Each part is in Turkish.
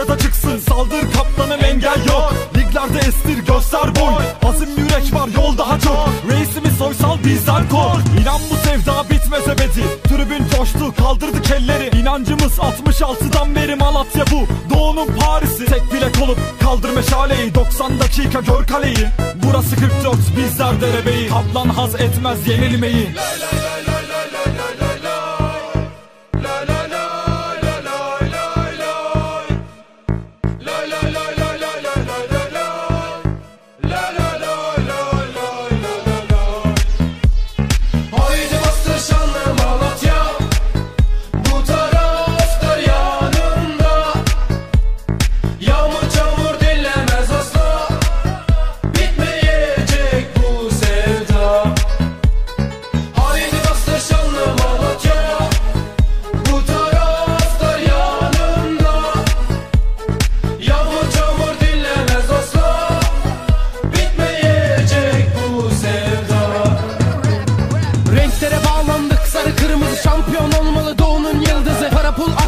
kupaya da çıksın. Saldır kaplanım engel yok. Liglerde estir göster boy. Azim yürek var yol daha çok. Reisimiz soysal bizden kork. İnan bu sevda bitmez ebedi. Tribün coştu kaldırdık elleri. İnancımız 66'dan beri Malatya bu. Doğunun Paris'i. Tek bilek olup kaldır meşaleyi. 90 dakika gör kaleyi. Burası 44 bizler derebeyi. Kaplan haz etmez yenilmeyi. Haydi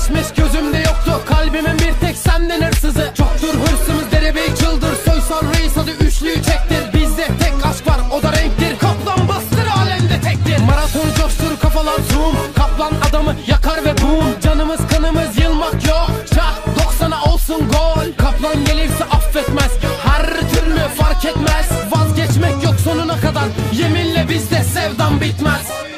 Aşmeş gözümde yoktu kalbimin bir tek senden hırsızı. Çoktur hırsımız derebeyi çıldır soysal reis adı üçlüyü çektir. Bizde tek aşk var o da renktir. Kaplan bastır alemde tektir. Maraton coştur kafalar zoom. Kaplan adamı yakar ve boom. Canımız kanımız yılmak yok. Şah 90'a olsun gol. Kaplan gelirse affetmez. Her türlü fark etmez. Vazgeçmek yok sonuna kadar. Yeminle bizde sevdam bitmez